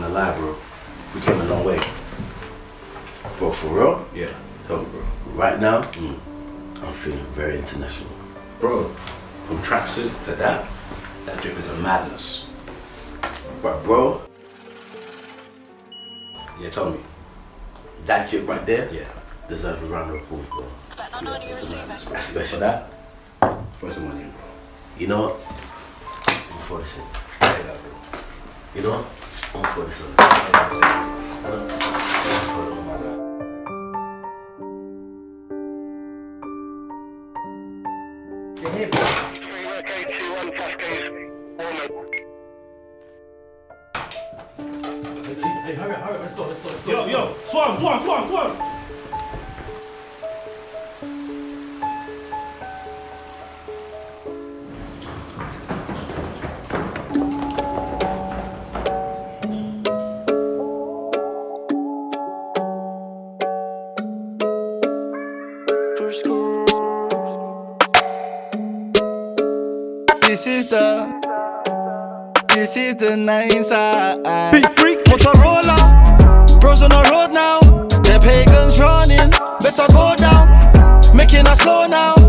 lie, bro. We came a long way. Bro, for real? Yeah. Tell me, bro. Right now, mm. I'm feeling very international. Bro, from tracksuit to that, that drip is a madness. But bro, Yeah, tell me. that drip right there Yeah. deserves a round of applause, bro. That's For special. that, first some money, bro. You know what? I'm for this in. Pay that, bro. You know what? I'm for this in. I'm for this in. Hey, hurry up, hurry up, let's go, let's go, let's go. Yo, yo, swarm, swarm, swarm, swarm. This is the This is the nine side Big freak. Motorola Bros on the road now. The pagans running. Better go down. Making us slow now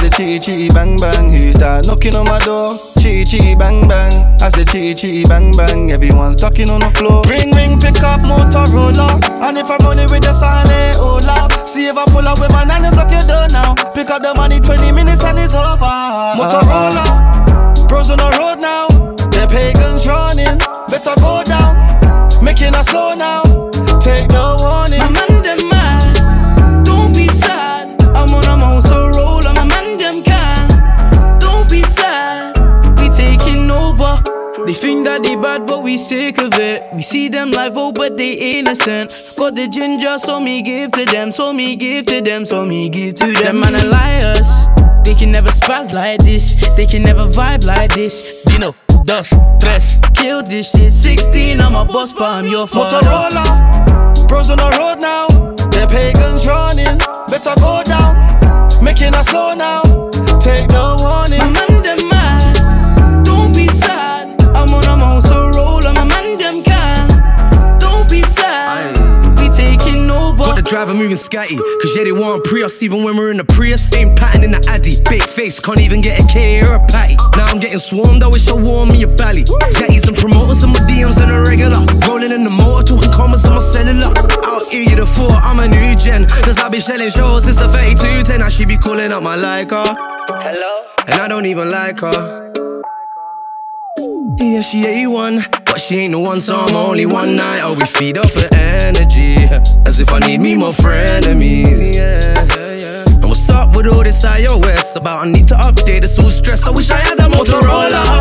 say chee chee bang bang Who's that knocking on my door? Chee chee bang bang I say chee chee bang bang Everyone's talking on the floor. Ring ring pick up Motorola And if I'm rolling with the silent hold oh up See if I pull up with my nines lock your door now. Pick up the money 20 minutes and it's over. Motorola They think that they bad, but we sick of it. We see them live, oh, but they innocent. Got the ginger, so me give to them, so me give to them, so me give to them. Man, and liars. They can never spaz like this, they can never vibe like this. Deno, dos, tres Kill this shit, 16, I'm a boss, but I'm your father. Motorola, bros on the road now. The pagans running, better go down. Making us slow now. Take the driver moving scatty, cause yeah, they want Prius even when we're in the Prius. Same pattern in the Addy. Big face, can't even get a K or a patty. Now I'm getting swarmed, I wish I wore me a belly. Jetties and promoters and my DMs and a regular. Rolling in the motor, talking comments on my cellular. Out here, you the four, I'm a new gen. Cause I've been selling shows since the 3210. I should be calling up my like her. Hello? And I don't even like her. Yeah, she A1, but she ain't the one, so I'm only one night. Oh, we feed off her energy, as if I need me more frenemies. Yeah, yeah, yeah. And what's up with all this iOS about? I need to update, it's all stress. I wish I had a Motorola.